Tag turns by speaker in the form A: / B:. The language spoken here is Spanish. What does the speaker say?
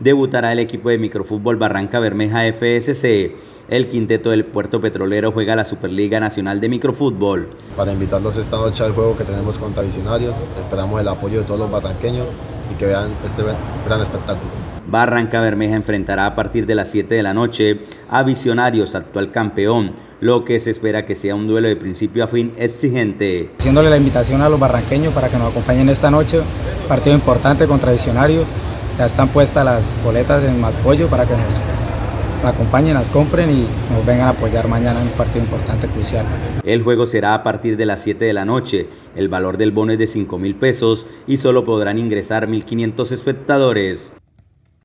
A: debutará el equipo de microfútbol Barranca Bermeja FSC. El quinteto del Puerto Petrolero juega la Superliga Nacional de Microfútbol.
B: Para invitarlos esta noche al juego que tenemos contra Visionarios, esperamos el apoyo de todos los barranqueños y que vean este gran espectáculo.
A: Barranca Bermeja enfrentará a partir de las 7 de la noche a Visionarios, actual campeón, lo que se espera que sea un duelo de principio a fin exigente.
C: Haciéndole la invitación a los barranqueños para que nos acompañen esta noche, partido importante contra Visionarios, ya están puestas las boletas en Malpollo para que nos acompañen, las compren y nos vengan a apoyar mañana en un partido importante, crucial.
A: El juego será a partir de las 7 de la noche. El valor del bono es de 5 mil pesos y solo podrán ingresar 1.500 espectadores.